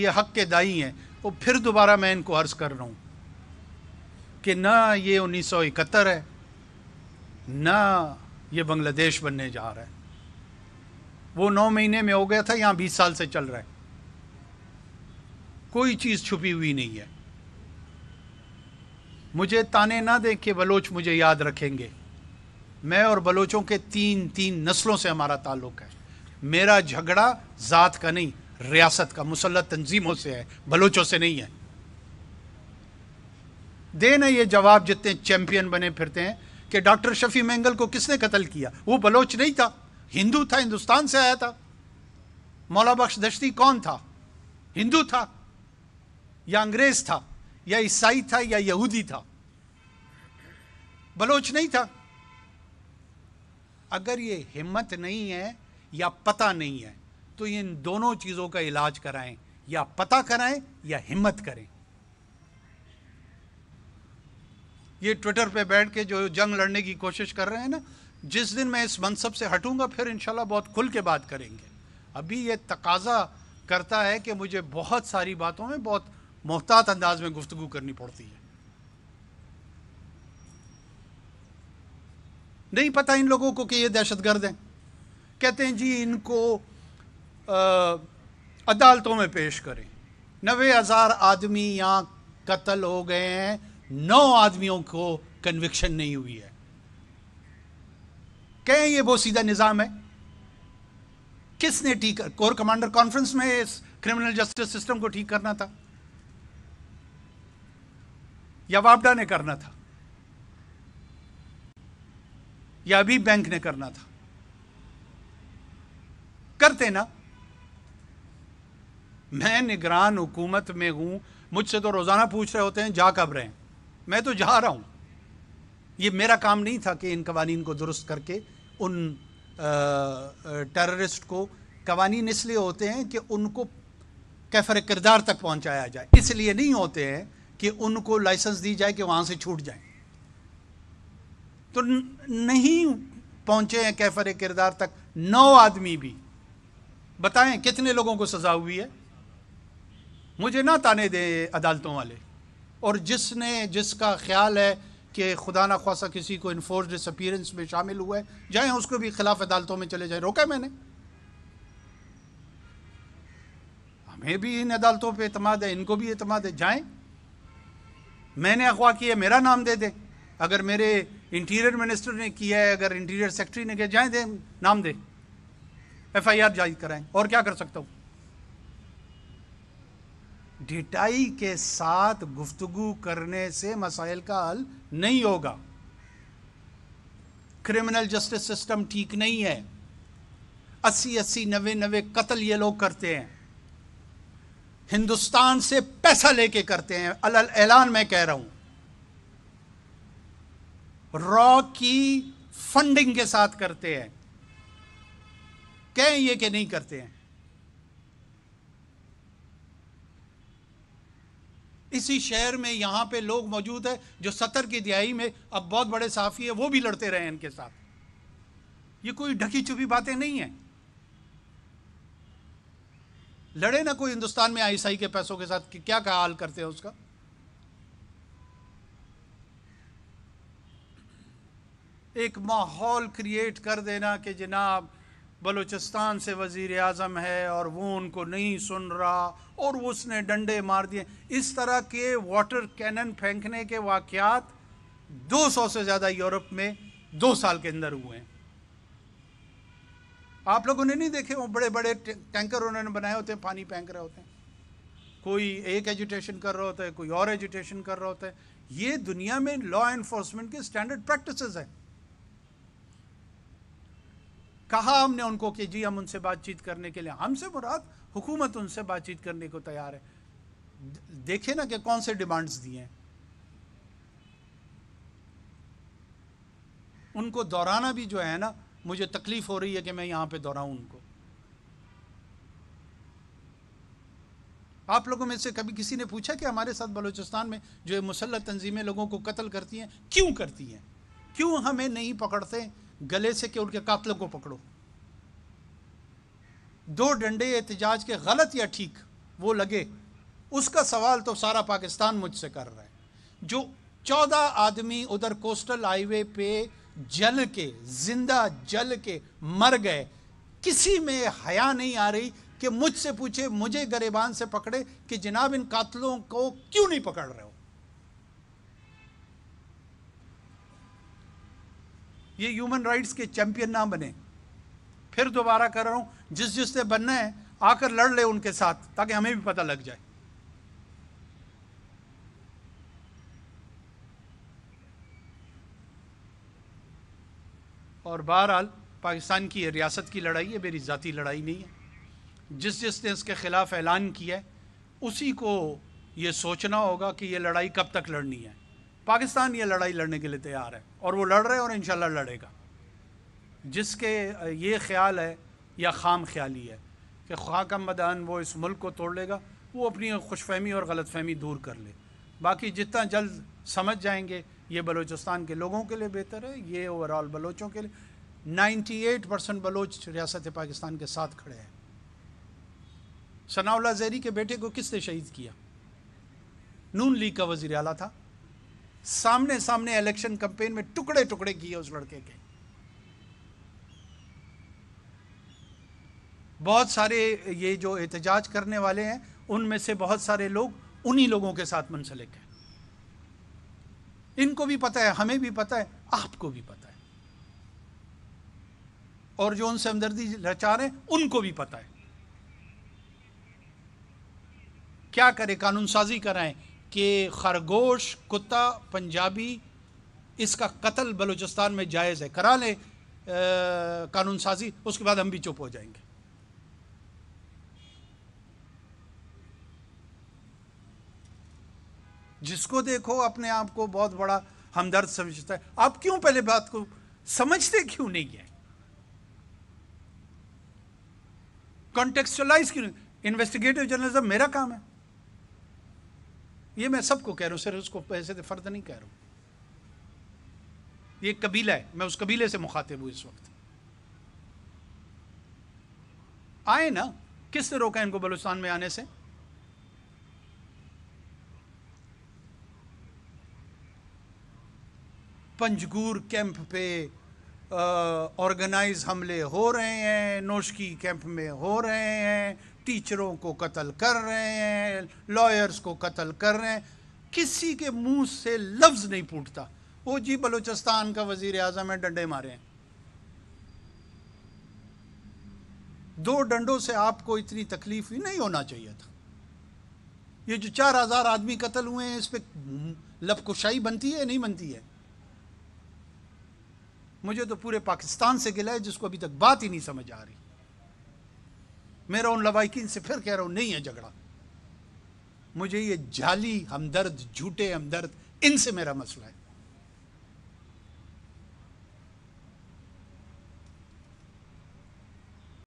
ये हक के दाई हैं, वो फिर दोबारा मैं इनको अर्ज़ कर रहा हूँ कि ना ये उन्नीस सौ इकहत्तर है, ना ये बांग्लादेश बनने जा रहा है। वो नौ महीने में हो गया था, यहाँ बीस साल से चल रहा है। कोई चीज़ छुपी हुई नहीं है। मुझे ताने ना दें कि बलोच मुझे याद रखेंगे। मैं और बलोचों के तीन तीन नस्लों से हमारा ताल्लुक है। मेरा झगड़ा ज़ात का नहीं रियासत का मुसलत तंजीमों से है, बलोचों से नहीं है। देना ये जवाब जितने चैंपियन बने फिरते हैं कि डॉक्टर शफी मैंगल को किसने कत्ल किया? वो बलोच नहीं था, हिंदू था, हिंदुस्तान से आया था। मौला बख्श दश्ती कौन था? हिंदू था, या अंग्रेज़ था, या ईसाई था, या यहूदी था? बलोच नहीं था। अगर ये हिम्मत नहीं है, या पता नहीं है तो इन दोनों चीज़ों का इलाज कराएँ, या पता कराएँ, या हिम्मत करें। ये ट्विटर पे बैठ के जो जंग लड़ने की कोशिश कर रहे हैं ना, जिस दिन मैं इस मनसब से हटूँगा, फिर इंशाल्लाह बहुत खुल के बात करेंगे। अभी ये तकाजा करता है कि मुझे बहुत सारी बातों में बहुत मोहतात अंदाज में गुफ्तगु करनी पड़ती है। नहीं पता इन लोगों को कि ये दहशतगर्द हैं। कहते हैं, जी, इनको अदालतों में पेश करें। नबे हज़ार आदमी यहाँ कत्ल हो गए हैं, नौ आदमियों को कन्विक्शन नहीं हुई है। कहें ये वो सीधा निज़ाम है? किसने ठीक कोर कमांडर कॉन्फ्रेंस में इस क्रिमिनल जस्टिस सिस्टम को ठीक करना था? या वापडा ने करना था? या अभी बैंक ने करना था? करते ना। मैं निगरान हुकूमत में हूँ, मुझसे तो रोज़ाना पूछ रहे होते हैं, जा कब रहे हैं? मैं तो जा रहा हूँ। ये मेरा काम नहीं था कि इन कवानीन को दुरुस्त करके, उन टेररिस्ट को कवानीन इसलिए होते हैं कि उनको कैफर किरदार तक पहुँचाया जाए। इसलिए नहीं होते हैं कि उनको लाइसेंस दी जाए कि वहाँ से छूट जाए। तो नहीं पहुँचे हैं कैफर किरदार तक, नौ आदमी भी। बताएँ, कितने लोगों को सजा हुई है? मुझे ना ताने दे अदालतों वाले। और जिसने, जिसका ख्याल है कि खुदा ना खासा किसी को इन्फोर्स डिसअपियरेंस में शामिल हुआ है, जाए उसको भी खिलाफ अदालतों में चले जाए। रोका मैंने? हमें भी इन अदालतों पे अतमाद है, इनको भी अतमाद है। जाएँ। मैंने अगवा किया, मेरा नाम दे दे। अगर मेरे इंटीरियर मिनिस्टर ने किया है, अगर इंटीरियर सेक्रेटरी ने किया जाए दे, नाम दे। एफ़ आई आर जारी कराएँ। और क्या कर सकता हूँ? ढिटाई के साथ गुफ्तगु करने से मसाइल का हल नहीं होगा। क्रिमिनल जस्टिस सिस्टम ठीक नहीं है। अस्सी अस्सी नवे नवे कत्ल ये लोग करते हैं। हिंदुस्तान से पैसा लेके करते हैं। अलल ऐलान मैं कह रहा हूँ। रॉ की फंडिंग के साथ करते हैं। कहें ये कि नहीं करते हैं? इसी शहर में यहाँ पे लोग मौजूद है जो सत्तर की दिहाई में अब बहुत बड़े साफी है, वो भी लड़ते रहे इनके साथ। ये कोई ढकी छुपी बातें नहीं है। लड़े ना कोई हिंदुस्तान में आईसाई के पैसों के साथ, कि क्या क्या हाल करते हैं उसका? एक माहौल क्रिएट कर देना कि जनाब बलूचिस्तान से वज़ीर अजम है और वो उनको नहीं सुन रहा और उसने डंडे मार दिए। इस तरह के वाटर कैनन फेंकने के वाकयात 200 से ज़्यादा यूरोप में दो साल के अंदर हुए। हैं आप लोगों ने नहीं देखे वो बड़े बड़े टैंकर उन्होंने बनाए होते हैं पानी फेंक रहे होते। हैं कोई एक एजुटेशन कर रहा होता है कोई और एजुटेशन कर रहा होता। है ये दुनिया में लॉ एनफोर्समेंट के स्टैंडर्ड प्रैक्टिसेस हैं। कहा हमने उनको कि जी हम उनसे बातचीत करने के लिए, हमसे मुराद हुकूमत उनसे बातचीत करने को तैयार है। देखे ना कि कौन से डिमांड्स दिए हैं। उनको दोहराना भी जो है ना, मुझे तकलीफ़ हो रही है कि मैं यहाँ पे दोहराऊं उनको। आप लोगों में से कभी किसी ने पूछा कि हमारे साथ बलूचिस्तान में जो मुसल्लत तंजीमें लोगों को कत्ल करती हैं, क्यों करती हैं? क्यों हमें नहीं पकड़ते? गले से कि उनके कातलों को पकड़ो। दो डंडे एहतजाज के गलत या ठीक वो लगे, उसका सवाल तो सारा पाकिस्तान मुझसे कर रहा है। जो चौदह आदमी उधर कोस्टल हाईवे पे जल के, ज़िंदा जल के मर गए, किसी में हया नहीं आ रही कि मुझसे पूछे, मुझे गरेबान से पकड़े कि जनाब इन कातलों को क्यों नहीं पकड़ रहे हो? ये ह्यूमन राइट्स के चैंपियन ना बने। फिर दोबारा कर रहा हूँ, जिस जिससे बनना है, आकर लड़ ले उनके साथ, ताकि हमें भी पता लग जाए। और बहरहाल, पाकिस्तान की रियासत की लड़ाई है, मेरी ज़ाती लड़ाई नहीं है। जिस जिसने इसके ख़िलाफ़ ऐलान किया है, उसी को ये सोचना होगा कि ये लड़ाई कब तक लड़नी है। पाकिस्तान ये लड़ाई लड़ने के लिए तैयार है और वो लड़ रहे हैं और इन लड़ेगा। जिसके ये ख्याल है या खाम ख्याली है कि खाकम मदान वो इस मुल्क को तोड़ लेगा, वो अपनी खुशफहमी और गलत फहमी दूर कर ले। बाकी जितना जल्द समझ जाएँगे, ये बलूचिस्तान के लोगों के लिए बेहतर है, ये ओवरऑल बलोचों के लिए। 98 परसेंट बलोच रियासत पाकिस्तान के साथ खड़े हैं। सनाउल्ला जहरी के बेटे को किसने शहीद किया? नून लीग का वज़ीर अला था। सामने सामने इलेक्शन कंपेन में टुकड़े टुकड़े किए उस लड़के के। बहुत सारे ये जो एहतजाज करने वाले हैं, उनमें से बहुत सारे लोग उन्हीं लोगों के साथ मुंसलिक हैं। इनको भी पता है, हमें भी पता है, आपको भी पता है। और जो उनसे हमदर्दी रचा रहे उनको भी पता है। क्या करें? कानून साजी कराएँ? कि खरगोश, कुत्ता, पंजाबी, इसका कत्ल बलूचिस्तान में जायज़ है। करा लें कानून साजी, उसके बाद हम भी चुप हो जाएँगे। जिसको देखो, अपने आप को बहुत बड़ा हमदर्द समझता है। आप क्यों पहले बात को समझते क्यों नहीं है? कॉन्टेक्चुअलाइज क्यों इन्वेस्टिगेटिव जर्नलिज्म मेरा काम है। ये मैं सबको कह रहा हूँ सर उसको पैसे से फर्द नहीं कह रहा हूँ। ये कबीला है, मैं उस कबीले से मुखातिब हूँ इस वक्त। आए ना किसने रोका इनको बलूचिस्तान में आने से? पंजगूर कैंप पे ऑर्गेनाइज हमले हो रहे हैं, नोशकी कैंप में हो रहे हैं टीचरों को कत्ल कर रहे हैं लॉयर्स को कत्ल कर रहे हैं। किसी के मुँह से लफ्ज नहीं फूटता। वो जी बलूचिस्तान का वज़ीर आज़म है, डंडे मारे हैं। दो डंडों से आपको इतनी तकलीफ़ ही नहीं होना चाहिए था। ये जो चार हज़ार आदमी कत्ल हुए हैं इस पर लपकुशाई बनती है, नहीं बनती है? मुझे तो पूरे पाकिस्तान से गिला है, जिसको अभी तक बात ही नहीं समझ आ रही। मेरा उन लवाकिन से फिर कह रहा हूँ, नहीं है झगड़ा। मुझे ये जाली हमदर्द, झूठे हमदर्द, इनसे मेरा मसला है।